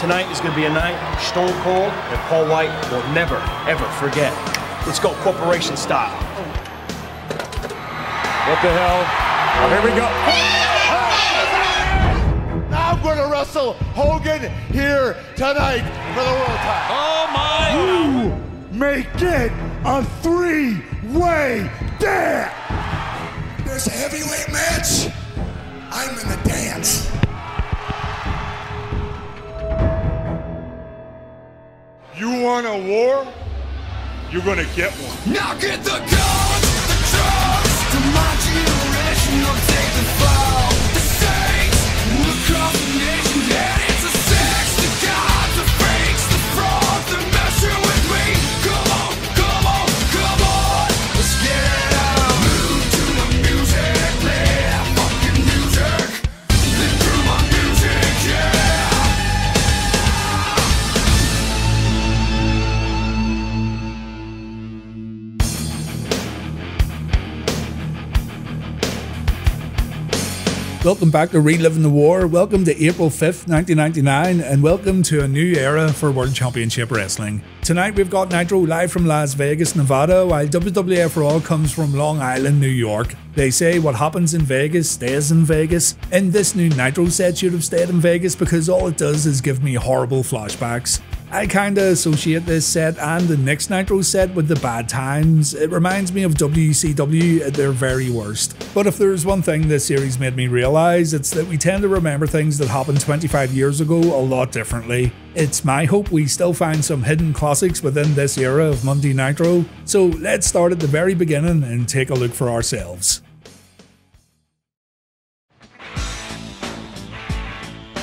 Tonight is going to be a night Stone Cold and Paul White will never, ever forget. Let's go corporation style. What the hell? Oh, here we go. Now I'm going to wrestle Hogan here tonight for the world title. Oh my! You make it a three-way dance. There's a heavyweight match. I'm in the dance. You want a war? You're gonna get one. Now get the guns, the drugs, to my generation Welcome back to Reliving the War. Welcome to April 5th, 1999, and welcome to a new era for World Championship Wrestling. Tonight we've got Nitro live from Las Vegas, Nevada, while WWF Raw comes from Long Island, New York. They say what happens in Vegas stays in Vegas, and this new Nitro set should have stayed in Vegas because all it does is give me horrible flashbacks. I kinda associate this set and the next Nitro set with the bad times. It reminds me of WCW at their very worst. But if there's one thing this series made me realise, it's that we tend to remember things that happened 25 years ago a lot differently. It's my hope we still find some hidden classics within this era of Monday Nitro, so let's start at the very beginning and take a look for ourselves.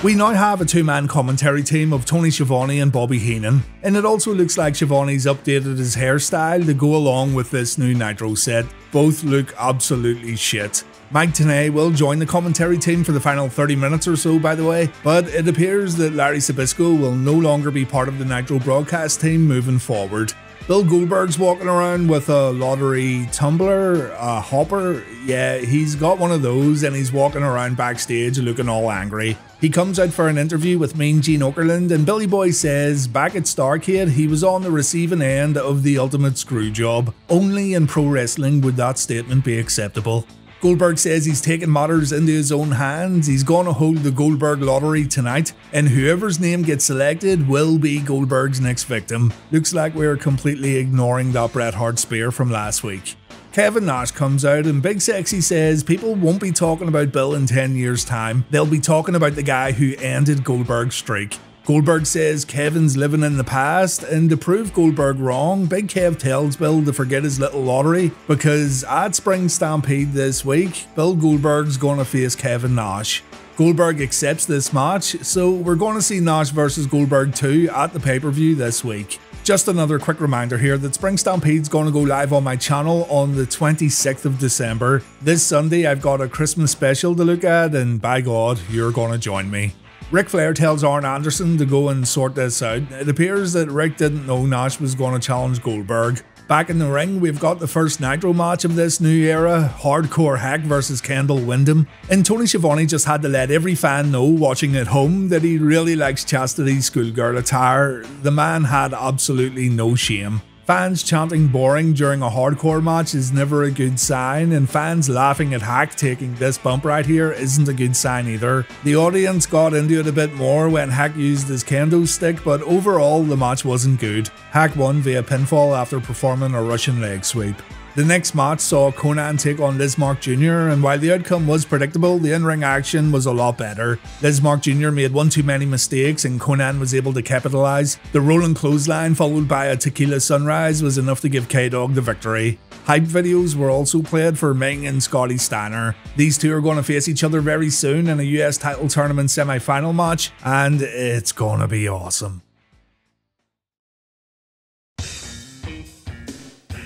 We now have a two man commentary team of Tony Schiavone and Bobby Heenan, and it also looks like Schiavone's updated his hairstyle to go along with this new Nitro set. Both look absolutely shit. Mike Tenay will join the commentary team for the final 30 minutes or so, by the way, but it appears that Larry Zbyszko will no longer be part of the Nitro broadcast team moving forward. Bill Goldberg's walking around with a lottery tumbler, a hopper. Yeah, he's got one of those and he's walking around backstage looking all angry. He comes out for an interview with Mean Gene Okerlund, and Billy Boy says back at Starcade he was on the receiving end of the ultimate screw job. Only in pro wrestling would that statement be acceptable. Goldberg says he's taking matters into his own hands. He's to hold the Goldberg lottery tonight, and whoever's name gets selected will be Goldberg's next victim. Looks like we're completely ignoring that Bret Hart spear from last week. Kevin Nash comes out and Big Sexy says people won't be talking about Bill in 10 years' time. They'll be talking about the guy who ended Goldberg's streak. Goldberg says Kevin's living in the past, and to prove Goldberg wrong, Big Kev tells Bill to forget his little lottery because at Spring Stampede this week, Bill Goldberg's to face Kevin Nash. Goldberg accepts this match, so we're to see Nash versus Goldberg 2 at the pay per view this week. Just another quick reminder here that Spring Stampede's going to go live on my channel on the 26th of December. This Sunday, I've got a Christmas special to look at, and by God, you're going to join me. Ric Flair tells Arn Anderson to go and sort this out. It appears that Ric didn't know Nash was going to challenge Goldberg. Back in the ring, we've got the first Nitro match of this new era Hardcore Hak versus Kendall Windham. And Tony Schiavone just had to let every fan know watching at home that he really likes chastity schoolgirl attire. The man had absolutely no shame. Fans chanting boring during a hardcore match is never a good sign, and fans laughing at Hak taking this bump right here isn't a good sign either. The audience got into it a bit more when Hak used his kendo stick, but overall the match wasn't good. Hak won via pinfall after performing a Russian leg sweep. The next match saw Konnan take on Lizmark Jr., and while the outcome was predictable, the in ring action was a lot better. Lizmark Jr. made one too many mistakes, and Konnan was able to capitalise. The rolling clothesline, followed by a tequila sunrise, was enough to give K Dog the victory. Hype videos were also played for Meng and Scotty Steiner. These two are going to face each other very soon in a US title tournament semi final match, and it's going to be awesome.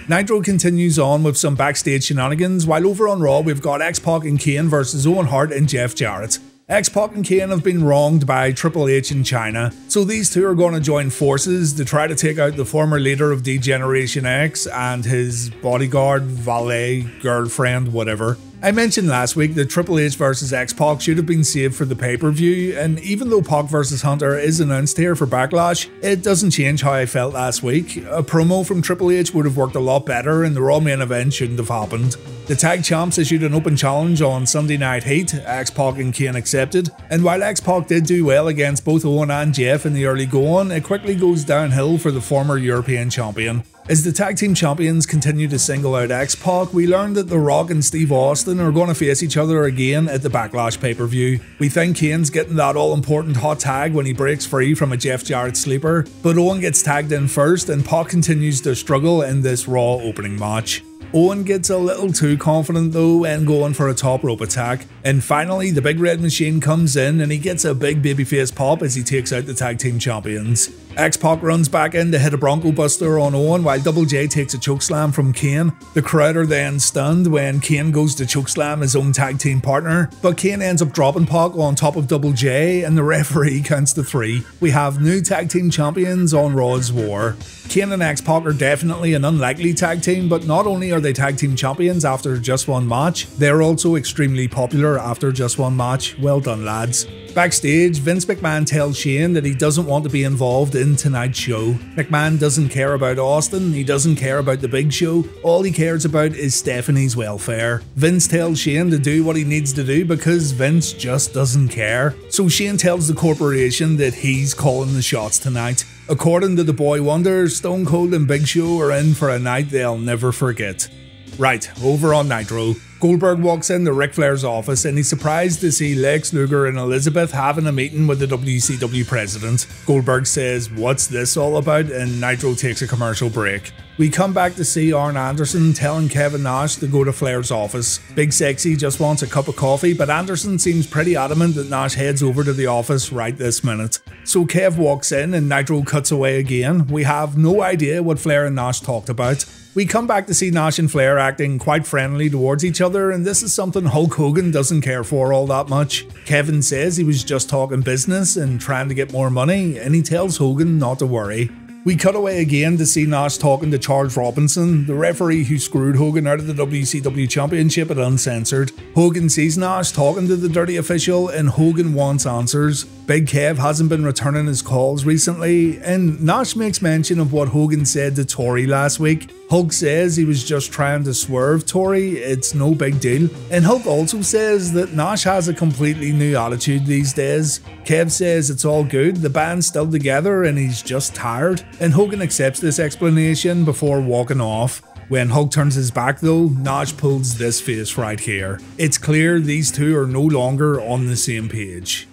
Nitro continues on with some backstage shenanigans, while over on Raw we've got X Pac and Kane versus Owen Hart and Jeff Jarrett. X Pac and Kane have been wronged by Triple H in China, so these two are going to join forces to try to take out the former leader of D Generation X and his bodyguard, valet, girlfriend, whatever. I mentioned last week that Triple H vs X Pac should have been saved for the pay per view, and even though Pac vs Hunter is announced here for Backlash, it doesn't change how I felt last week. A promo from Triple H would have worked a lot better, and the Raw main event shouldn't have happened. The tag champs issued an open challenge on Sunday Night Heat, X Pac and Kane accepted, and while X Pac did do well against both Owen and Jeff in the early going, it quickly goes downhill for the former European champion. As the tag team champions continue to single out X Pac, we learn that The Rock and Steve Austin are going to face each other again at the Backlash pay per view. We think Kane's getting that all important hot tag when he breaks free from a Jeff Jarrett sleeper, but Owen gets tagged in first and Pac continues to struggle in this Raw opening match. Owen gets a little too confident though and going for a top rope attack. And finally, the big red machine comes in and he gets a big babyface pop as he takes out the tag team champions. X Pac runs back in to hit a Bronco Buster on Owen while Double J takes a chokeslam from Kane. The crowd are then stunned when Kane goes to chokeslam his own tag team partner, but Kane ends up dropping Pac on top of Double J and the referee counts to three. We have new tag team champions on Raw is War. Kane and X Pac are definitely an unlikely tag team, but not only are they tag team champions after just one match, they're also extremely popular after just one match. Well done, lads. Backstage, Vince McMahon tells Shane that he doesn't want to be involved in tonight's show. McMahon doesn't care about Austin, he doesn't care about the big show, all he cares about is Stephanie's welfare. Vince tells Shane to do what he needs to do because Vince just doesn't care. So Shane tells the corporation that he's calling the shots tonight. According to the Boy Wonder, Stone Cold and Big Show are in for a night they'll never forget. Right, over on Nitro. Goldberg walks into Ric Flair's office and he's surprised to see Lex Luger and Elizabeth having a meeting with the WCW president. Goldberg says, What's this all about? and Nitro takes a commercial break. We come back to see Arn Anderson telling Kevin Nash to go to Flair's office. Big Sexy just wants a cup of coffee, but Anderson seems pretty adamant that Nash heads over to the office right this minute. So Kev walks in and Nitro cuts away again. We have no idea what Flair and Nash talked about. We come back to see Nash and Flair acting quite friendly towards each other, and this is something Hulk Hogan doesn't care for all that much. Kevin says he was just talking business and trying to get more money, and he tells Hogan not to worry. We cut away again to see Nash talking to Charles Robinson, the referee who screwed Hogan out of the WCW Championship at Uncensored. Hogan sees Nash talking to the dirty official, and Hogan wants answers. Big Kev hasn't been returning his calls recently, and Nash makes mention of what Hogan said to Tori last week. Hulk says he was just trying to swerve Tori, it's no big deal. And Hulk also says that Nash has a completely new attitude these days. Kev says it's all good, the band's still together and he's just tired. And Hogan accepts this explanation before walking off. When Hulk turns his back though, Nash pulls this face right here. It's clear these two are no longer on the same page.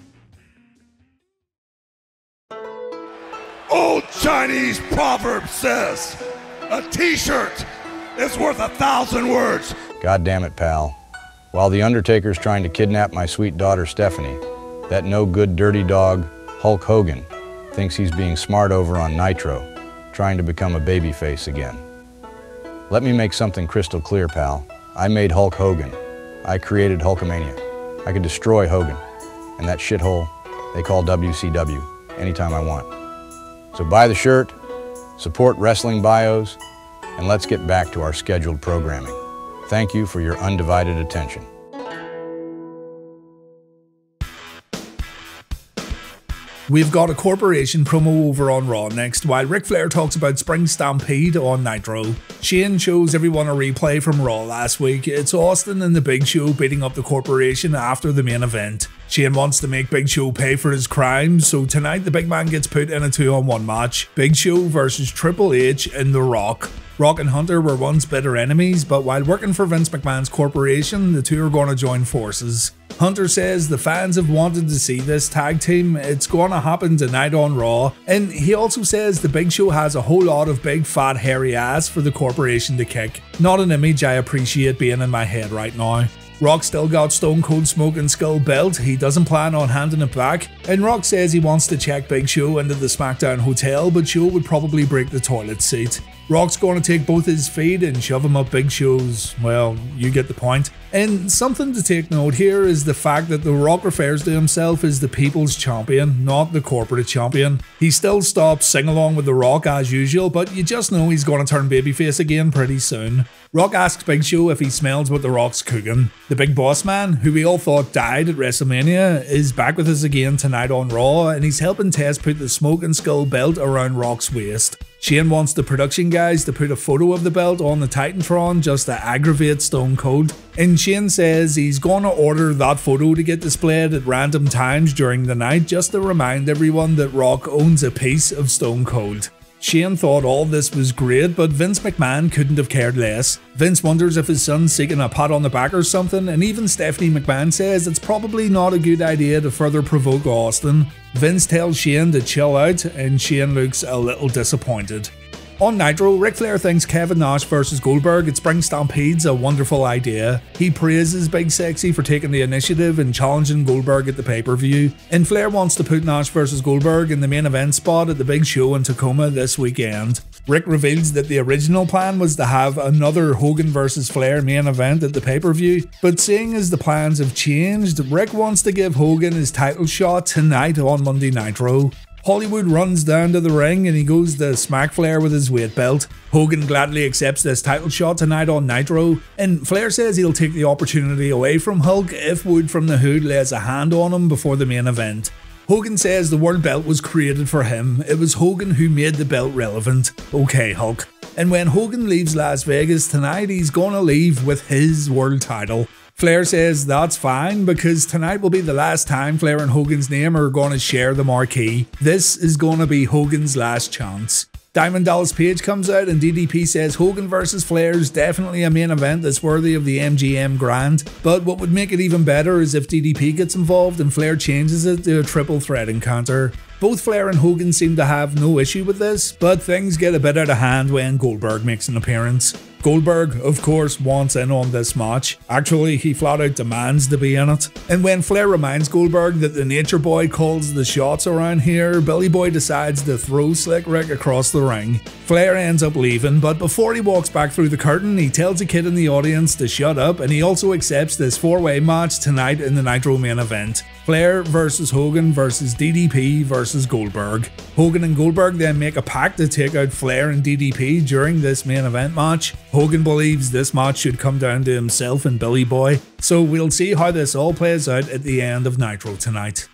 Old Chinese proverb says, a t-shirt is worth a thousand words. God damn it, pal. While the Undertaker's trying to kidnap my sweet daughter Stephanie, that no good dirty dog, Hulk Hogan, thinks he's being smart over on Nitro, trying to become a babyface again. Let me make something crystal clear, pal. I made Hulk Hogan. I created Hulkamania. I could destroy Hogan and that shithole they call WCW anytime I want. So buy the shirt, support Wrestling Bios, and let's get back to our scheduled programming. Thank you for your undivided attention. We've got a corporation promo over on Raw next, while Ric Flair talks about Spring Stampede on Nitro. Shane shows everyone a replay from Raw last week. It's Austin and the Big Show beating up the corporation after the main event. Shane wants to make Big Show pay for his crimes, so tonight the big man gets put in a 2 on 1 match Big Show versus Triple H and The Rock. Rock and Hunter were once bitter enemies, but while working for Vince McMahon's corporation, the two are going to join forces. Hunter says the fans have wanted to see this tag team, it's going to happen tonight on Raw, and he also says the Big Show has a whole lot of big fat hairy ass for the corporation to kick. Not an image I appreciate being in my head right now. Rock still got Stone Cold Smoking Skull belt, he doesn't plan on handing it back, and Rock says he wants to check Big Show into the SmackDown hotel, but Show would probably break the toilet seat. Rock's going to take both his feet and shove him up Big Show's. Well, you get the point. And something to take note here is the fact that The Rock refers to himself as the people's champion, not the corporate champion. He still stops sing along with The Rock as usual, but you just know he's going to turn babyface again pretty soon. Rock asks Big Show if he smells what The Rock's cooking. The big boss man, who we all thought died at WrestleMania, is back with us again tonight on Raw, and he's helping Test put the smoking skull belt around Rock's waist. Shane wants the production guys to put a photo of the belt on the Titantron just to aggravate Stone Cold. And Shane says he's gonna order that photo to get displayed at random times during the night just to remind everyone that Rock owns a piece of Stone Cold. Shane thought all this was great, but Vince McMahon couldn't have cared less. Vince wonders if his son's seeking a pat on the back or something, and even Stephanie McMahon says it's probably not a good idea to further provoke Austin. Vince tells Shane to chill out, and Shane looks a little disappointed. On Nitro, Ric Flair thinks Kevin Nash versus Goldberg at Spring Stampede's a wonderful idea. He praises Big Sexy for taking the initiative and challenging Goldberg at the pay per view. And Flair wants to put Nash versus Goldberg in the main event spot at the big show in Tacoma this weekend. Ric reveals that the original plan was to have another Hogan versus Flair main event at the pay per view, but seeing as the plans have changed, Ric wants to give Hogan his title shot tonight on Monday Nitro. Hollywood runs down to the ring and he goes to smack Flair with his weight belt. Hogan gladly accepts this title shot tonight on Nitro, and Flair says he'll take the opportunity away from Hulk if Wood from the Hood lays a hand on him before the main event. Hogan says the world belt was created for him. It was Hogan who made the belt relevant. Okay, Hulk. And when Hogan leaves Las Vegas tonight, he's gonna leave with his world title. Flair says that's fine because tonight will be the last time Flair and Hogan's name are going to share the marquee. This is going to be Hogan's last chance. Diamond Dallas Page comes out and DDP says Hogan versus Flair is definitely a main event that's worthy of the MGM Grand. But what would make it even better is if DDP gets involved and Flair changes it to a triple threat encounter. Both Flair and Hogan seem to have no issue with this, but things get a bit out of hand when Goldberg makes an appearance. Goldberg, of course, wants in on this match. Actually, he flat out demands to be in it. And when Flair reminds Goldberg that the Nature Boy calls the shots around here, Billy Boy decides to throw Slick Rick across the ring. Flair ends up leaving, but before he walks back through the curtain, he tells a kid in the audience to shut up and he also accepts this four way match tonight in the Nitro main event. Flair versus Hogan versus DDP versus Goldberg. Hogan and Goldberg then make a pact to take out Flair and DDP during this main event match. Hogan believes this match should come down to himself and Billy Boy, so we'll see how this all plays out at the end of Nitro tonight.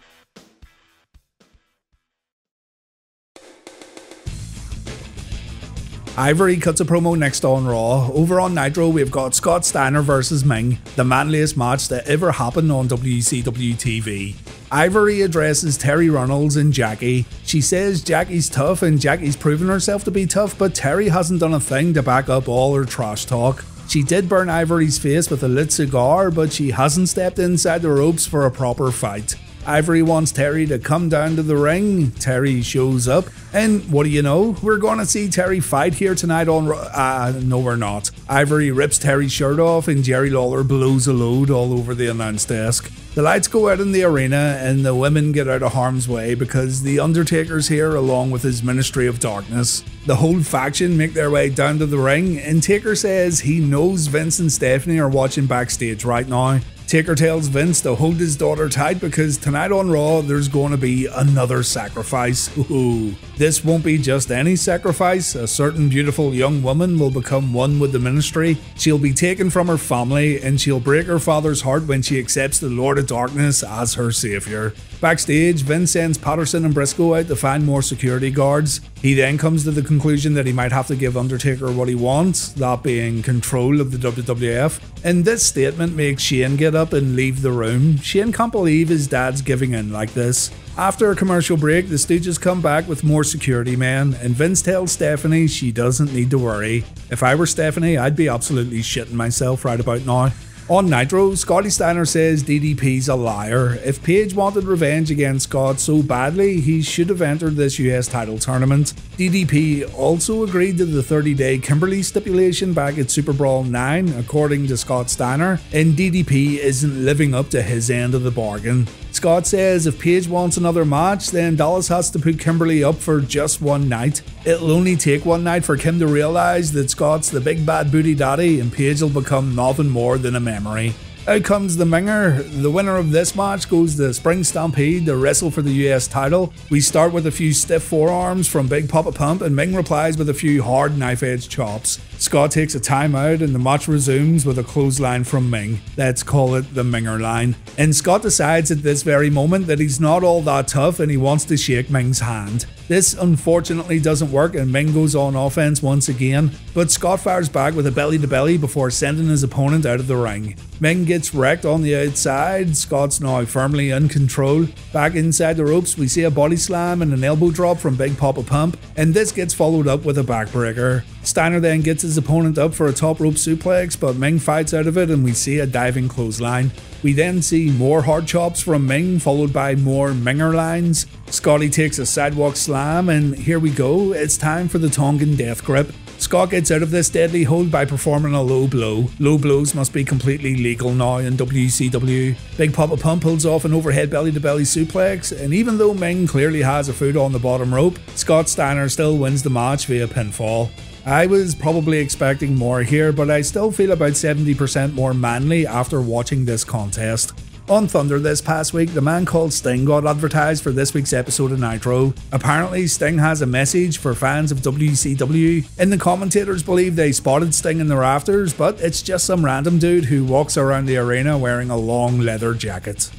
Ivory cuts a promo next on Raw. Over on Nitro, we've got Scott Steiner versus Meng, the manliest match that ever happened on WCW TV. Ivory addresses Terri Runnels and Jackie. She says Jackie's tough and Jackie's proven herself to be tough, but Terri hasn't done a thing to back up all her trash talk. She did burn Ivory's face with a lit cigar, but she hasn't stepped inside the ropes for a proper fight. Ivory wants Terri to come down to the ring. Terri shows up, and what do you know? We're going to see Terri fight here tonight on. Uh, no, we're not. Ivory rips Terri's shirt off, and Jerry Lawler blows a load all over the announce desk. The lights go out in the arena, and the women get out of harm's way because the Undertaker's here along with his Ministry of Darkness. The whole faction make their way down to the ring, and Taker says he knows Vince and Stephanie are watching backstage right now. Taker tells Vince to hold his daughter tight because tonight on Raw there's going to be another sacrifice. Ooh. This won't be just any sacrifice. A certain beautiful young woman will become one with the ministry. She'll be taken from her family and she'll break her father's heart when she accepts the Lord of Darkness as her savior. Backstage, Vince sends Patterson and Briscoe out to find more security guards. He then comes to the conclusion that he might have to give Undertaker what he wants, that being control of the WWF. And this statement makes Shane get up and leave the room. Shane can't believe his dad's giving in like this. After a commercial break, the Stooges come back with more security men, and Vince tells Stephanie she doesn't need to worry. If I were Stephanie, I'd be absolutely shitting myself right about now. On Nitro, Scotty Steiner says DDP's a liar. If Page wanted revenge against Scott so badly, he should have entered this US title tournament. DDP also agreed to the 30 day Kimberly stipulation back at Super Brawl 9, according to Scott Steiner, and DDP isn't living up to his end of the bargain. Scott says if Page wants another match, then Dallas has to put Kimberly up for just one night. It'll only take one night for Kim to realise that Scott's the big bad booty daddy and Page will become nothing more than a memory. Out comes the Minger. The winner of this match goes to Spring Stampede to wrestle for the US title. We start with a few stiff forearms from Big Papa Pump, and Meng replies with a few hard knife edge chops. Scott takes a timeout, and the match resumes with a clothesline from Meng. Let's call it the Minger line. And Scott decides at this very moment that he's not all that tough and he wants to shake Meng's hand. This unfortunately doesn't work, and Meng goes on offense once again, but Scott fires back with a belly to belly before sending his opponent out of the ring. Meng gets wrecked on the outside, Scott's now firmly in control. Back inside the ropes, we see a body slam and an elbow drop from Big Papa Pump, and this gets followed up with a backbreaker. Steiner then gets his opponent up for a top rope suplex, but Meng fights out of it, and we see a diving clothesline. We then see more hard chops from Meng, followed by more Minger lines. Scotty takes a sidewalk slam, and here we go. It's time for the Tongan death grip. Scott gets out of this deadly hold by performing a low blow. Low blows must be completely legal now in WCW. Big Papa Pump pulls off an overhead belly to belly suplex, and even though Meng clearly has a foot on the bottom rope, Scott Steiner still wins the match via pinfall. I was probably expecting more here, but I still feel about 70% more manly after watching this contest. On Thunder this past week, the man called Sting got advertised for this week's episode of Nitro. Apparently, Sting has a message for fans of WCW, and the commentators believe they spotted Sting in the rafters, but it's just some random dude who walks around the arena wearing a long leather jacket.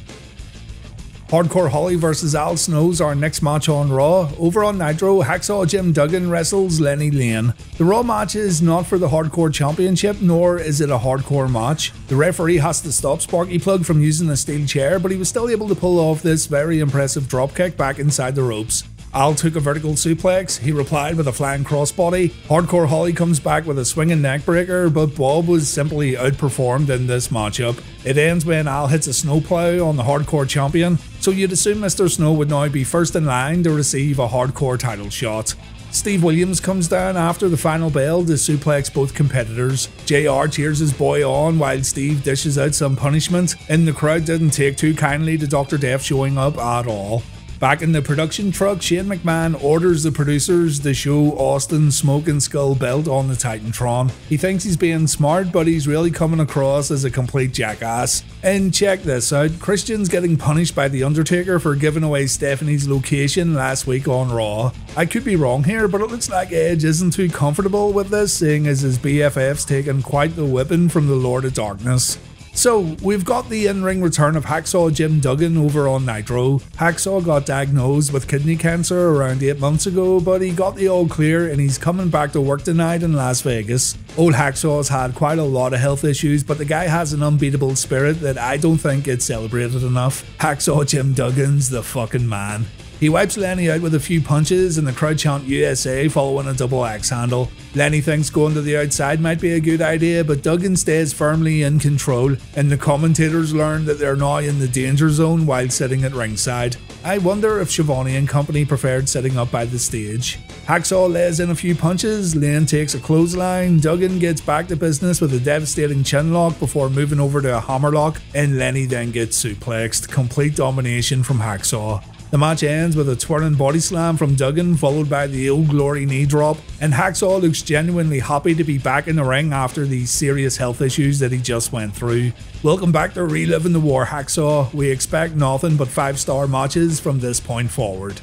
Hardcore Holly versus Al Snow's our next match on Raw. Over on Nitro, Hacksaw Jim Duggan wrestles Lenny Lane. The Raw match is not for the Hardcore Championship, nor is it a hardcore match. The referee has to stop Sparky Plug from using the steel chair, but he was still able to pull off this very impressive dropkick back inside the ropes. Al took a vertical suplex, he replied with a flying crossbody. Hardcore Holly comes back with a swinging neckbreaker, but Bob was simply outperformed in this matchup. It ends when Al hits a snowplow on the Hardcore champion, so you'd assume Mr. Snow would now be first in line to receive a Hardcore title shot. Steve Williams comes down after the final bell to suplex both competitors. JR cheers his boy on while Steve dishes out some punishment, and the crowd didn't take too kindly to Dr. Death showing up at all. Back in the production truck, Shane McMahon orders the producers to show Austin Smoking Skull belt on the Titantron. He thinks he's being smart, but he's really coming across as a complete jackass. And check this out Christian's getting punished by The Undertaker for giving away Stephanie's location last week on Raw. I could be wrong here, but it looks like Edge isn't too comfortable with this, seeing as his BFF's taken quite the whipping from the Lord of Darkness. So, we've got the in ring return of Hacksaw Jim Duggan over on Nitro. Hacksaw got diagnosed with kidney cancer around 8 months ago, but he got the all clear and he's coming back to work tonight in Las Vegas. Old Hacksaw's had quite a lot of health issues, but the guy has an unbeatable spirit that I don't think gets celebrated enough. Hacksaw Jim Duggan's the fucking man. He wipes Lenny out with a few punches and the crowd chant USA following a double axe handle. Lenny thinks going to the outside might be a good idea, but Duggan stays firmly in control, and the commentators learn that they're now in the danger zone while sitting at ringside. I wonder if Schiavone and company preferred sitting up by the stage. Hacksaw lays in a few punches, Lane takes a clothesline, Duggan gets back to business with a devastating chin lock before moving over to a hammerlock, and Lenny then gets suplexed. Complete domination from Hacksaw. The match ends with a twirling body slam from Duggan, followed by the Old Glory knee drop, and Hacksaw looks genuinely happy to be back in the ring after the serious health issues that he just went through. Welcome back to Reliving the War, Hacksaw. We expect nothing but 5 star matches from this point forward.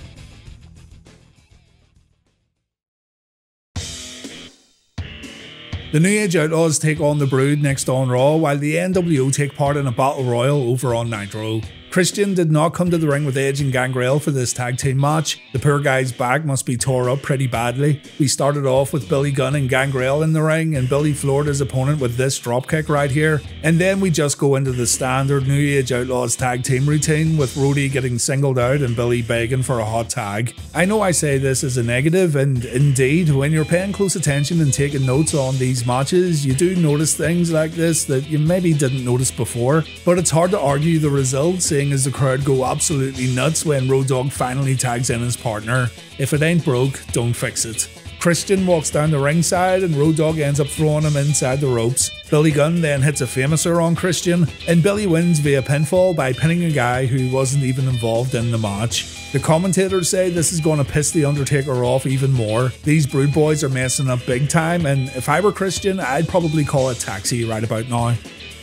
The New Age Outlaws take on the Brood next on Raw, while the NWO take part in a battle royal over on Nitro. Christian did not come to the ring with Edge and Gangrel for this tag team match. The poor guy's back must be tore up pretty badly. We started off with Billy Gunn and Gangrel in the ring, and Billy floored his opponent with this dropkick right here. And then we just go into the standard New Age Outlaws tag team routine with Rody getting singled out and Billy begging for a hot tag. I know I say this as a negative, and indeed, when you're paying close attention and taking notes on these matches, you do notice things like this that you maybe didn't notice before. But it's hard to argue the results as the crowd go absolutely nuts when Road Dogg finally tags in his partner. If it ain't broke, don't fix it. Christian walks down the ringside and Road Dogg ends up throwing him inside the ropes. Billy Gunn then hits a Fameasser on Christian, and Billy wins via pinfall by pinning a guy who wasn't even involved in the match. The commentators say this is going to piss The Undertaker off even more. These Brood Boys are messing up big time, and if I were Christian, I'd probably call it taxi right about now.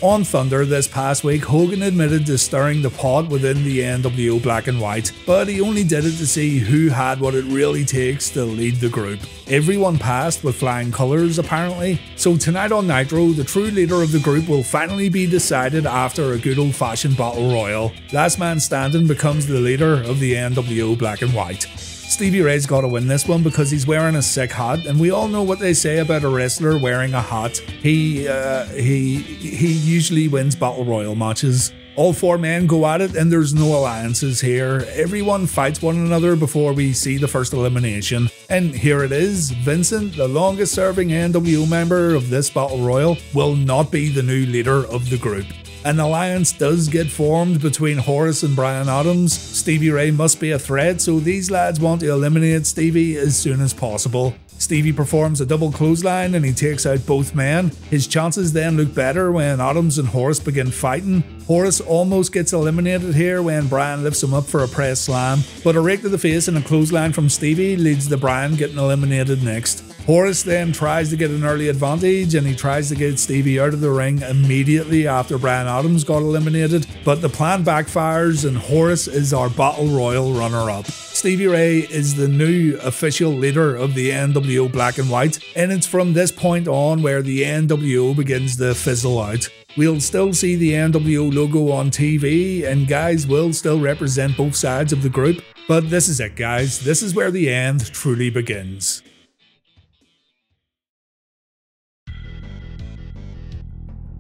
On Thunder this past week, Hogan admitted to stirring the pot within the NWO Black and White, but he only did it to see who had what it really takes to lead the group. Everyone passed with flying colours apparently, so tonight on Nitro, the true leader of the group will finally be decided after a good old fashioned battle royal. Last man standing becomes the leader of the NWO Black and White. Stevie Ray's got to win this one because he's wearing a sick hat, and we all know what they say about a wrestler wearing a hat. He uh, he he usually wins battle royal matches. All four men go at it, and there's no alliances here. Everyone fights one another before we see the first elimination. And here it is Vincent, the longest serving NWO member of this battle royal, will not be the new leader of the group. An alliance does get formed between Horace and Brian Adams. Stevie Ray must be a threat, so these lads want to eliminate Stevie as soon as possible. Stevie performs a double clothesline and he takes out both men. His chances then look better when Adams and Horace begin fighting. Horace almost gets eliminated here when Brian lifts him up for a press slam, but a rake to the face and a clothesline from Stevie leads to Brian getting eliminated next. Horace then tries to get an early advantage and he tries to get Stevie out of the ring immediately after Brian Adams got eliminated, but the plan backfires and Horace is our Battle Royal runner up. Stevie Ray is the new official leader of the NWO Black and White, and it's from this point on where the NWO begins to fizzle out. We'll still see the NWO logo on TV, and guys will still represent both sides of the group, but this is it, guys. This is where the end truly begins.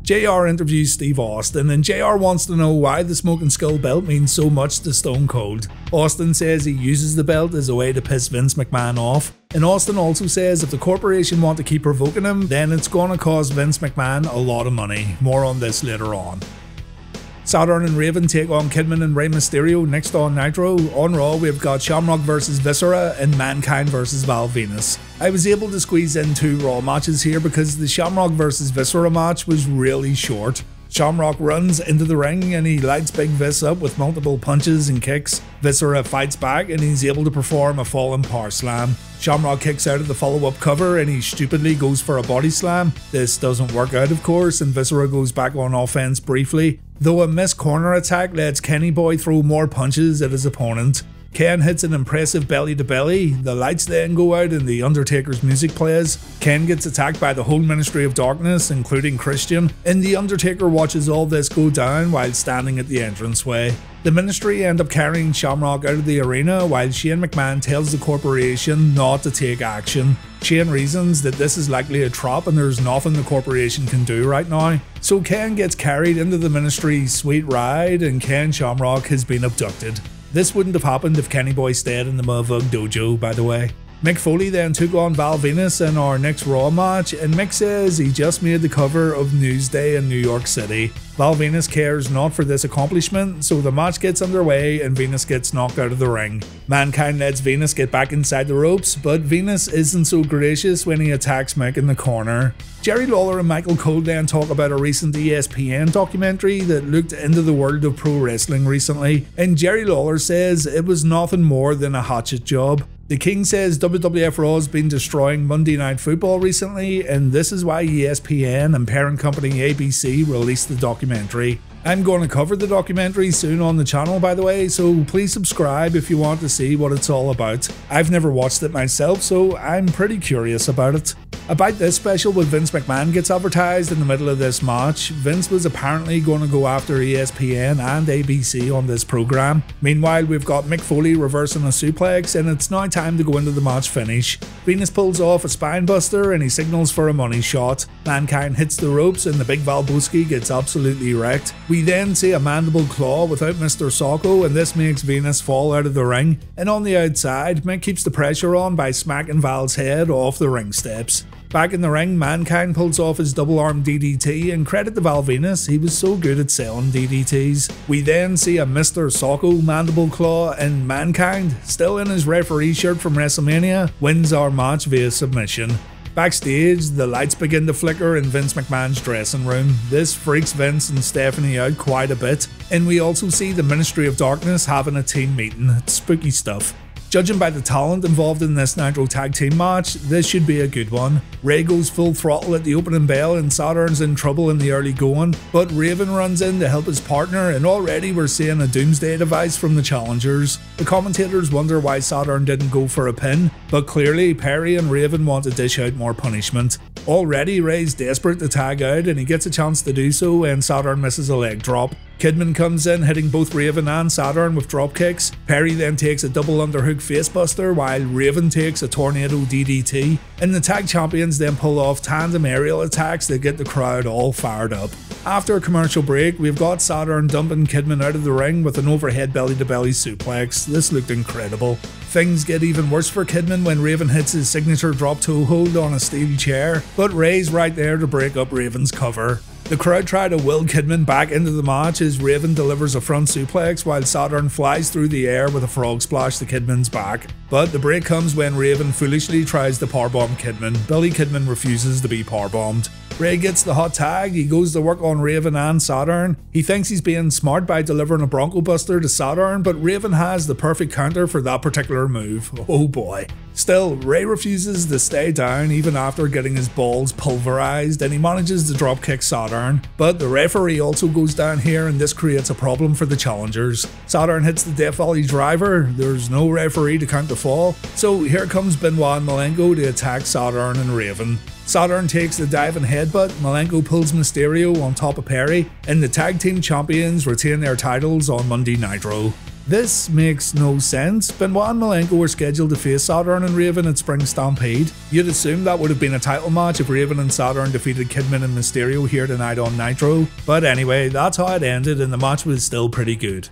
JR interviews Steve Austin, and JR wants to know why the Smoking Skull belt means so much to Stone Cold. Austin says he uses the belt as a way to piss Vince McMahon off, and Austin also says if the corporation want to keep provoking him, then it's gonna cost Vince McMahon a lot of money. More on this later on. Saturn and Raven take on Kidman and Rey Mysterio next on Nitro. On Raw, we've got Shamrock versus Viscera and Mankind versus Val Venis. I was able to squeeze in two Raw matches here because the Shamrock versus Viscera match was really short. Shamrock runs into the ring and he lights Big Vis up with multiple punches and kicks. Viscera fights back and he's able to perform a fallen power slam. Shamrock kicks out of the follow up cover and he stupidly goes for a body slam. This doesn't work out, of course, and Viscera goes back on offense briefly. Though a missed corner attack lets Kenny Boy throw more punches at his opponent. Ken hits an impressive belly to belly, the lights then go out and the Undertaker's music plays. Ken gets attacked by the whole Ministry of Darkness, including Christian, and the Undertaker watches all this go down while standing at the entranceway. The Ministry end up carrying Shamrock out of the arena while Shane McMahon tells the corporation not to take action. Shane reasons that this is likely a trap and there's nothing the corporation can do right now. So Ken gets carried into the Ministry's sweet ride and Ken Shamrock has been abducted. This wouldn't have happened if Kenny Boy stayed in the Motherfuck Dojo, by the way. Mick Foley then took on Val Venis in our next Raw match, and Mick says he just made the cover of Newsday in New York City. Val Venis cares not for this accomplishment, so the match gets underway and Venis gets knocked out of the ring. Mankind lets Venis get back inside the ropes, but Venis isn't so gracious when he attacks Mick in the corner. Jerry Lawler and Michael Cole then talk about a recent ESPN documentary that looked into the world of pro wrestling recently, and Jerry Lawler says it was nothing more than a hatchet job. The King says WWF Raw has been destroying Monday Night Football recently, and this is why ESPN and parent company ABC released the documentary. I'm going to cover the documentary soon on the channel, by the way, so please subscribe if you want to see what it's all about. I've never watched it myself, so I'm pretty curious about it. About this special with Vince McMahon gets advertised in the middle of this match, Vince was apparently going to go after ESPN and ABC on this program. Meanwhile, we've got Mick Foley reversing a suplex, and it's now time to go into the match finish. Venis pulls off a spinebuster and he signals for a money shot. Mankind hits the ropes and the big Valboski gets absolutely wrecked. We then see a mandible claw without Mr. Socko, and this makes Venis fall out of the ring. And on the outside, Mick keeps the pressure on by smacking Val's head off the ring steps. Back in the ring, Mankind pulls off his double arm DDT and credit to Val Venis, he was so good at selling DDTs. We then see a Mr. Socko Mandible Claw and Mankind, still in his referee shirt from WrestleMania, wins our match via submission. Backstage, the lights begin to flicker in Vince McMahon's dressing room. This freaks Vince and Stephanie out quite a bit, and we also see the Ministry of Darkness having a team meeting. It's spooky stuff. Judging by the talent involved in this Nitro Tag Team match, this should be a good one. Rey goes full throttle at the opening bell and Saturn's in trouble in the early going, but Raven runs in to help his partner and already we're seeing a doomsday device from the challengers. The commentators wonder why Saturn didn't go for a pin, but clearly Perry and Raven want to dish out more punishment. Already Rey's desperate to tag out and he gets a chance to do so when Saturn misses a leg drop. Kidman comes in hitting both Raven and Saturn with drop kicks. Perry then takes a double underhook facebuster while Raven takes a tornado DDT. And the tag champions then pull off tandem aerial attacks that get the crowd all fired up. After a commercial break, we've got Saturn dumping Kidman out of the ring with an overhead belly to belly suplex. This looked incredible. Things get even worse for Kidman when Raven hits his signature drop toe hold on a steel chair, but Rey's right there to break up Raven's cover. The crowd try to will Kidman back into the match as Raven delivers a front suplex while Saturn flies through the air with a frog splash to Kidman's back. But the break comes when Raven foolishly tries to powerbomb Kidman. Billy Kidman refuses to be powerbombed. Ray gets the hot tag, he goes to work on Raven and Saturn. He thinks he's being smart by delivering a Bronco Buster to Saturn, but Raven has the perfect counter for that particular move. Oh boy. Still, Rey refuses to stay down even after getting his balls pulverized and he manages to dropkick Saturn. But the referee also goes down here and this creates a problem for the challengers. Saturn hits the Death Valley driver, there's no referee to count the fall, so here comes Benoit and Malenko to attack Saturn and Raven. Saturn takes the dive and headbutt, Malenko pulls Mysterio on top of Perry, and the tag team champions retain their titles on Monday Nitro. This makes no sense. Benoit and Malenko were scheduled to face Saturn and Raven at Spring Stampede. You'd assume that would have been a title match if Raven and Saturn defeated Kidman and Mysterio here tonight on Nitro. But anyway, that's how it ended and the match was still pretty good.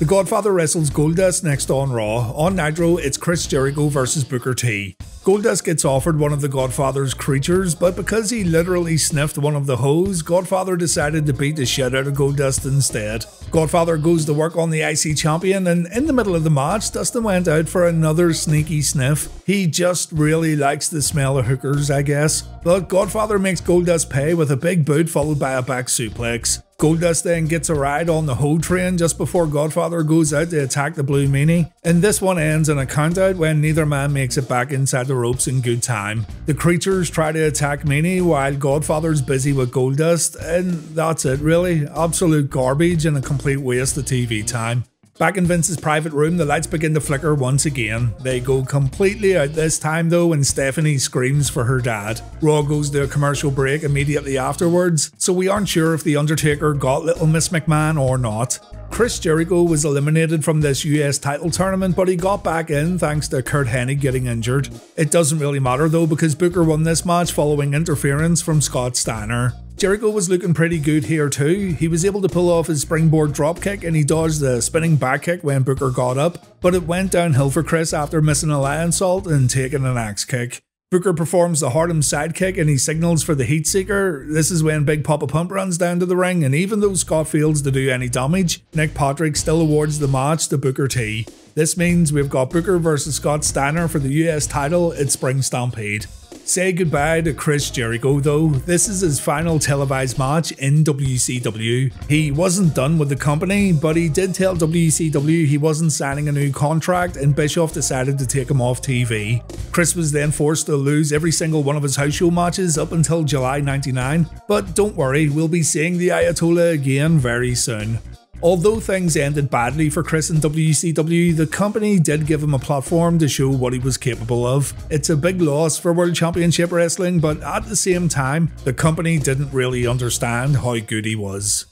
The Godfather wrestles Goldust next on Raw. On Nitro, it's Chris Jericho versus Booker T. Goldust gets offered one of the Godfather's creatures, but because he literally sniffed one of the hoes, Godfather decided to beat the shit out of Goldust instead. Godfather goes to work on the IC champion, and in the middle of the match, Dustin went out for another sneaky sniff. He just really likes the smell of hookers, I guess. But Godfather makes Goldust pay with a big boot followed by a back suplex. Goldust then gets a ride on the Ho train just before Godfather goes out to attack the Blue Meanie, and this one ends in a countout when neither man makes it back inside the ropes in good time. The creatures try to attack Meanie while Godfather's busy with Goldust, and that's it really. Absolute garbage and a complete waste of TV time. Back in Vince's private room, the lights begin to flicker once again. They go completely out this time though when Stephanie screams for her dad. Raw goes to a commercial break immediately afterwards, so we aren't sure if The Undertaker got Little Miss McMahon or not. Chris Jericho was eliminated from this US title tournament, but he got back in thanks to Curt Hennig getting injured. It doesn't really matter though because Booker won this match following interference from Scott Steiner. Jericho was looking pretty good here too. He was able to pull off his springboard dropkick and he dodged the spinning back kick when Booker got up, but it went downhill for Chris after missing a Lionsault and taking an axe kick. Booker performs the Harlem sidekick and he signals for the heat seeker. This is when Big Papa Pump runs down to the ring, and even though Scott fails to do any damage, Nick Patrick still awards the match to Booker T. This means we've got Booker versus Scott Steiner for the US title at Spring Stampede. Say goodbye to Chris Jericho though, this is his final televised match in WCW. He wasn't done with the company, but he did tell WCW he wasn't signing a new contract and Bischoff decided to take him off TV. Chris was then forced to lose every single one of his house show matches up until July 99, but don't worry, we'll be seeing the Ayatollah again very soon. Although things ended badly for Chris in WCW, the company did give him a platform to show what he was capable of. It's a big loss for World Championship Wrestling, but at the same time, the company didn't really understand how good he was.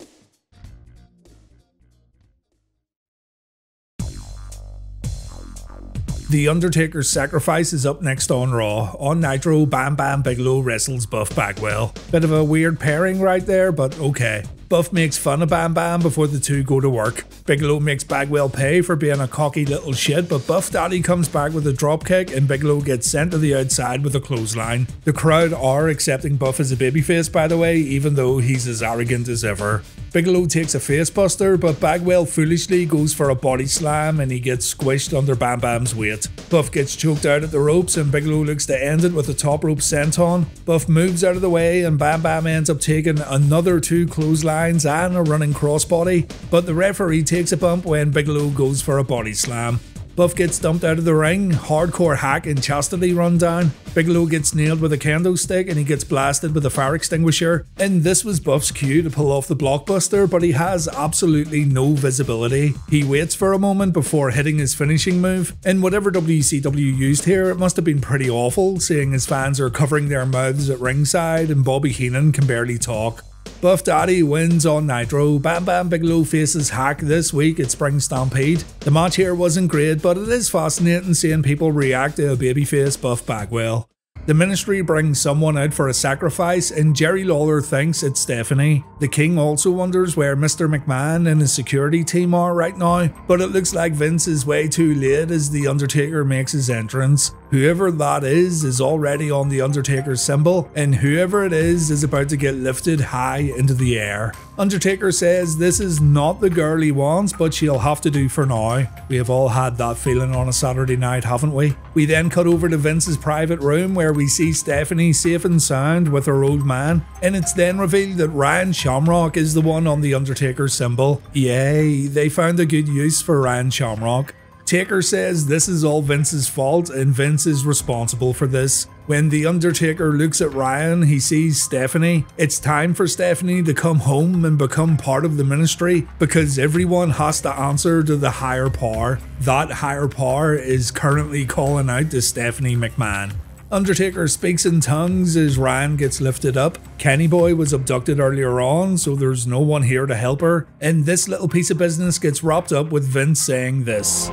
The Undertaker's sacrifice is up next on Raw. On Nitro, Bam Bam Bigelow wrestles Buff Bagwell. Bit of a weird pairing right there, but okay. Buff makes fun of Bam Bam before the two go to work. Bigelow makes Bagwell pay for being a cocky little shit, but Buff Daddy comes back with a dropkick and Bigelow gets sent to the outside with a clothesline. The crowd are accepting Buff as a babyface, by the way, even though he's as arrogant as ever. Bigelow takes a facebuster, but Bagwell foolishly goes for a body slam and he gets squished under Bam Bam's weight. Buff gets choked out at the ropes and Bigelow looks to end it with a top rope senton. Buff moves out of the way and Bam Bam ends up taking another two clotheslines and a running crossbody, but the referee takes a bump when Bigelow goes for a body slam. Buff gets dumped out of the ring, hardcore Hak and chastity run down. Bigelow gets nailed with a kendo stick and he gets blasted with a fire extinguisher. And this was Buff's cue to pull off the blockbuster, but he has absolutely no visibility. He waits for a moment before hitting his finishing move. And whatever WCW used here, it must have been pretty awful, seeing his fans are covering their mouths at ringside and Bobby Heenan can barely talk. Buff Daddy wins on Nitro. Bam Bam Bigelow faces Hak this week at Spring Stampede. The match here wasn't great, but it is fascinating seeing people react to a babyface Buff Bagwell. The ministry brings someone out for a sacrifice, and Jerry Lawler thinks it's Stephanie. The king also wonders where Mr. McMahon and his security team are right now, but it looks like Vince is way too late as The Undertaker makes his entrance. Whoever that is is already on The Undertaker's symbol, and whoever it is is about to get lifted high into the air. Undertaker says this is not the girl he wants, but she'll have to do for now. We have all had that feeling on a Saturday night, haven't we? We then cut over to Vince's private room where we see Stephanie safe and sound with her old man, and it's then revealed that Ryan Shamrock is the one on the Undertaker's symbol. Yay, they found a good use for Ryan Shamrock. Taker says this is all Vince's fault and Vince is responsible for this. When The Undertaker looks at Ryan, he sees Stephanie. It's time for Stephanie to come home and become part of the ministry because everyone has to answer to the higher power. That higher power is currently calling out to Stephanie McMahon. Undertaker speaks in tongues as Ryan gets lifted up. Kenny Boy was abducted earlier on, so there's no one here to help her. And this little piece of business gets wrapped up with Vince saying this.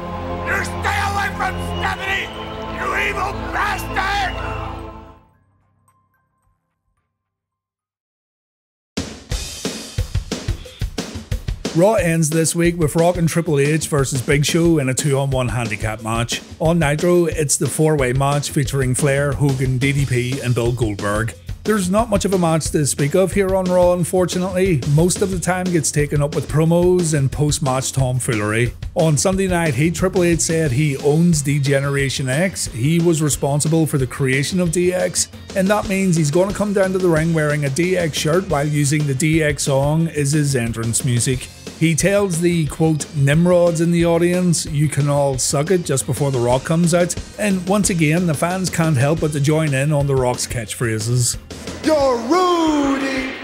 From Stephanie, you evil bastard! Raw ends this week with Rock and Triple H versus Big Show in a 2 on 1 handicap match. On Nitro, it's the four way match featuring Flair, Hogan, DDP, and Bill Goldberg. There's not much of a match to speak of here on Raw, unfortunately. Most of the time gets taken up with promos and post match tomfoolery. On Sunday Night Heat, Triple H said he owns D-Generation X, he was responsible for the creation of DX, and that means he's going to come down to the ring wearing a DX shirt while using the DX song as his entrance music. He tells the quote Nimrods in the audience, you can all suck it just before The Rock comes out, and once again, the fans can't help but to join in on The Rock's catchphrases. You're Rudy!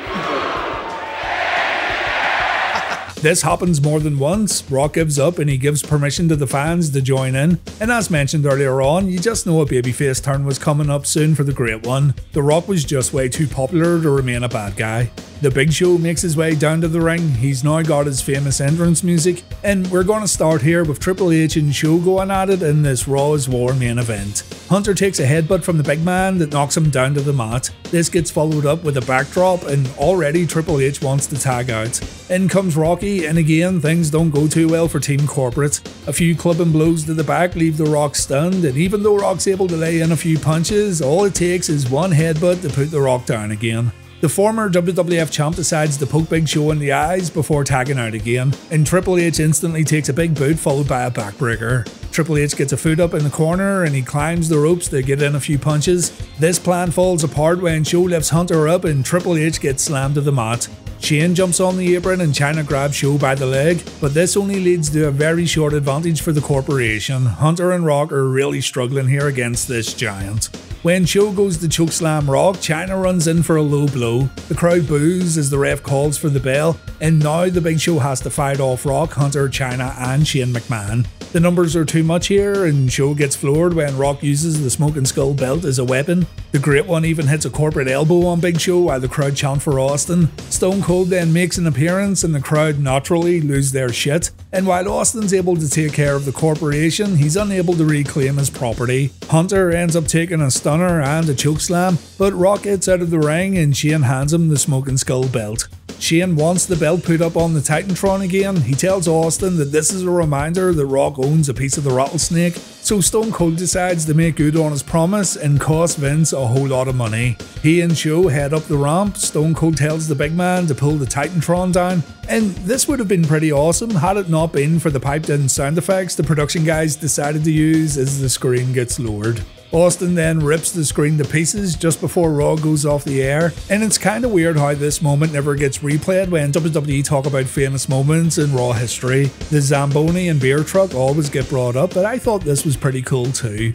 This happens more than once. Rock gives up and he gives permission to the fans to join in. And as mentioned earlier on, you just know a babyface turn was coming up soon for the Great One. The Rock was just way too popular to remain a bad guy. The Big Show makes his way down to the ring. He's now got his famous entrance music, and we're going to start here with Triple H and Show going at it in this Raw's War main event. Hunter takes a headbutt from the big man that knocks him down to the mat. This gets followed up with a backdrop, and already Triple H wants to tag out. In comes Rocky, and again, things don't go too well for Team Corporate. A few clubbing blows to the back leave the Rock stunned, and even though Rock's able to lay in a few punches, all it takes is one headbutt to put the Rock down again. The former WWF champ decides to poke Big Show in the eyes before tagging out again, and Triple H instantly takes a big boot followed by a backbreaker. Triple H gets a foot up in the corner and he climbs the ropes to get in a few punches. This plan falls apart when Show lifts Hunter up and Triple H gets slammed to the mat. Shane jumps on the apron and Chyna grabs Show by the leg, but this only leads to a very short advantage for the corporation. Hunter and Rock are really struggling here against this giant. When Show goes to chokeslam Rock, Chyna runs in for a low blow. The crowd boos as the ref calls for the bell, and now the Big Show has to fight off Rock, Hunter, Chyna, and Shane McMahon. The numbers are too much here, and Show gets floored when Rock uses the Smoking Skull belt as a weapon. The Great One even hits a corporate elbow on Big Show while the crowd chant for Austin. Stone Cold then makes an appearance, and the crowd naturally lose their shit. And while Austin's able to take care of the corporation, he's unable to reclaim his property. Hunter ends up taking a stunner and a chokeslam, but Rock gets out of the ring and Shane hands him the Smoking Skull belt. Shane wants the belt put up on the Titantron again. He tells Austin that this is a reminder that Rock owns a piece of the rattlesnake. So Stone Cold decides to make good on his promise and cost Vince a whole lot of money. He and Show head up the ramp. Stone Cold tells the big man to pull the Titantron down. And this would have been pretty awesome had it not been for the piped in sound effects the production guys decided to use as the screen gets lowered. Austin then rips the screen to pieces just before Raw goes off the air, and it's kinda weird how this moment never gets replayed when WWE talk about famous moments in Raw history. The Zamboni and beer truck always get brought up, but I thought this was pretty cool too.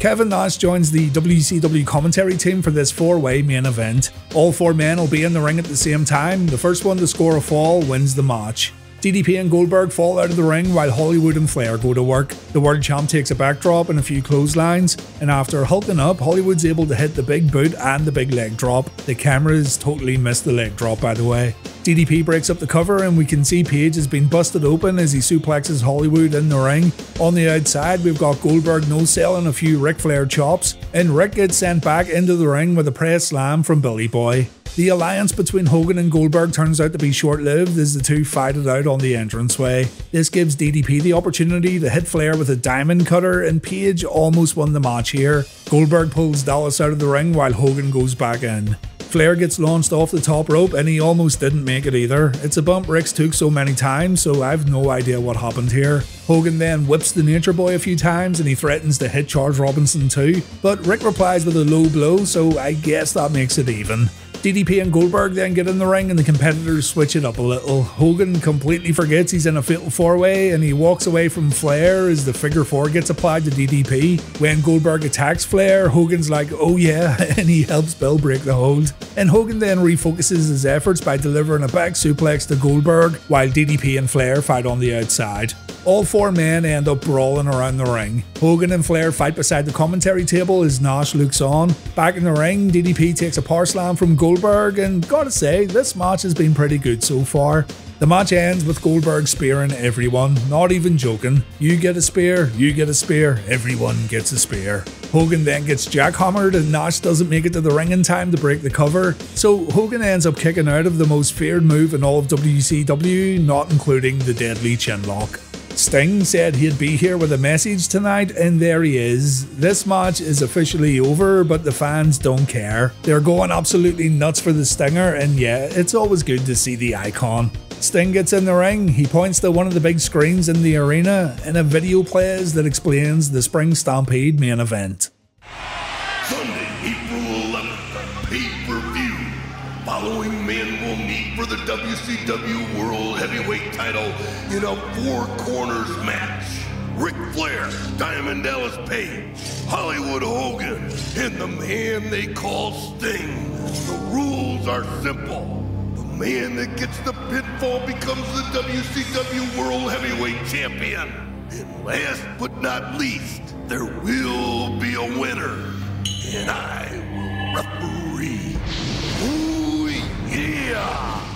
Kevin Nash joins the WCW commentary team for this four way main event. All four men will be in the ring at the same time. The first one to score a fall wins the match. DDP and Goldberg fall out of the ring while Hollywood and Flair go to work. The world champ takes a backdrop and a few clotheslines, and after hulking up, Hollywood's able to hit the big boot and the big leg drop. The cameras totally missed the leg drop, by the way. DDP breaks up the cover, and we can see Page has been busted open as he suplexes Hollywood in the ring. On the outside, we've got Goldberg no selling a few Ric Flair chops, and Ric gets sent back into the ring with a press slam from Billy Boy. The alliance between Hogan and Goldberg turns out to be short lived as the two fight it out on the entranceway. This gives DDP the opportunity to hit Flair with a diamond cutter, and Page almost won the match here. Goldberg pulls Dallas out of the ring while Hogan goes back in. Flair gets launched off the top rope and he almost didn't make it either. It's a bump Ric's took so many times, so I've no idea what happened here. Hogan then whips the Nature Boy a few times and he threatens to hit Charles Robinson too, but Rick replies with a low blow, so I guess that makes it even. DDP and Goldberg then get in the ring and the competitors switch it up a little. Hogan completely forgets he's in a fatal four way and he walks away from Flair as the figure four gets applied to DDP. When Goldberg attacks Flair, Hogan's like, oh yeah, and he helps Bill break the hold. And Hogan then refocuses his efforts by delivering a back suplex to Goldberg while DDP and Flair fight on the outside. All four men end up brawling around the ring. Hogan and Flair fight beside the commentary table as Nash looks on. Back in the ring, DDP takes a power slam from Goldberg, and gotta say, this match has been pretty good so far. The match ends with Goldberg spearing everyone, not even joking. You get a spear, you get a spear, everyone gets a spear. Hogan then gets jackhammered and Nash doesn't make it to the ring in time to break the cover, so Hogan ends up kicking out of the most feared move in all of WCW, not including the deadly chinlock. Sting said he'd be here with a message tonight, and there he is. This match is officially over, but the fans don't care. They're going absolutely nuts for the Stinger, and yeah, it's always good to see the icon. Sting gets in the ring, he points to one of the big screens in the arena, and a video plays that explains the Spring Stampede main event. WCW World Heavyweight title in a four corners match. Ric Flair, Diamond Dallas Page, Hollywood Hogan, and the man they call Sting. The rules are simple. The man that gets the pinfall becomes the WCW World Heavyweight Champion. And last but not least, there will be a winner. And I will referee. Ooh, yeah!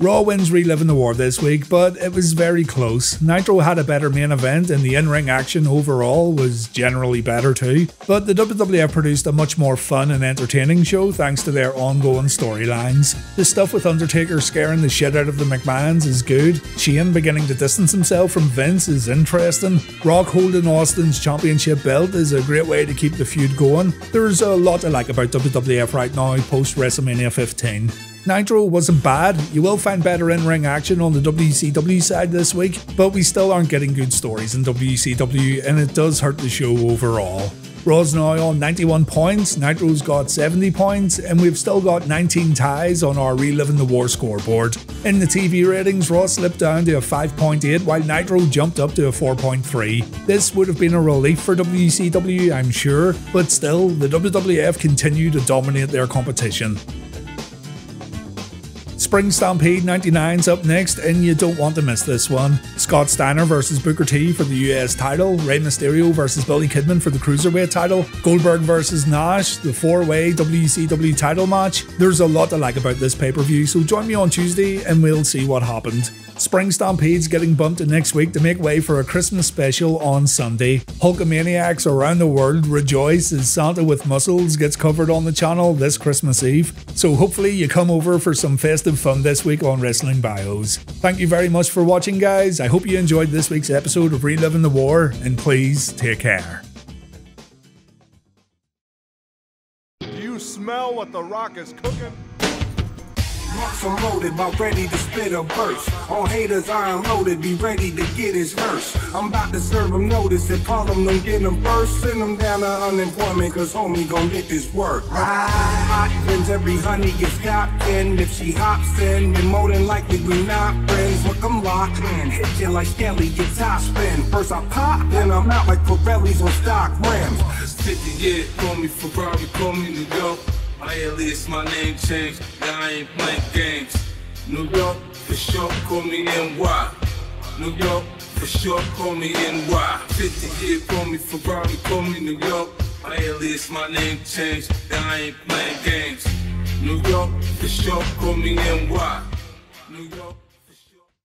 Raw wins reliving the war this week, but it was very close. Nitro had a better main event, and the in ring action overall was generally better too. But the WWF produced a much more fun and entertaining show thanks to their ongoing storylines. The stuff with Undertaker scaring the shit out of the McMahons is good. Shane beginning to distance himself from Vince is interesting. Rock holding Austin's championship belt is a great way to keep the feud going. There's a lot to like about WWF right now post WrestleMania 15. Nitro wasn't bad. You will find better in ring action on the WCW side this week, but we still aren't getting good stories in WCW, and it does hurt the show overall. Raw's now on 91 points, Nitro's got 70 points, and we've still got 19 ties on our Reliving the War scoreboard. In the TV ratings, Raw slipped down to a 5.8 while Nitro jumped up to a 4.3. This would have been a relief for WCW, I'm sure, but still, the WWF continue to dominate their competition. Spring Stampede 99's up next, and you don't want to miss this one. Scott Steiner versus Booker T for the US title, Rey Mysterio versus Billy Kidman for the Cruiserweight title, Goldberg versus Nash, the four way WCW title match. There's a lot to like about this pay per view, so join me on Tuesday and we'll see what happened. Spring Stampede's getting bumped to next week to make way for a Christmas special on Sunday. Hulkamaniacs around the world rejoice as Santa with Muscles gets covered on the channel this Christmas Eve. So hopefully you come over for some festive fun this week on Wrestling Bios. Thank you very much for watching, guys. I hope you enjoyed this week's episode of Reliving the War, and please take care. Do you smell what The Rock is cooking? Marks loaded, about ready to spit a verse. All haters are unloaded, be ready to get his verse. I'm about to serve him notice and call him, don't get him first. Send him down to unemployment, cause homie gon' get this work. Hot friends, every honey gets got in. If she hops in, then more than likely we not friends. Look, I'm locked in, hit you like Skelly, get top spin. First I pop, then I'm out like Pirelli's on stock rims. 50 years, call me Ferrari, call me New York. My alias, my name changed, now I ain't playing games. New York, for short, call me NY. New York, for short, call me NY. 50 years, call me Ferrari, call me New York. My alias, my name changed, now I ain't playing games. New York, for short, call me NY.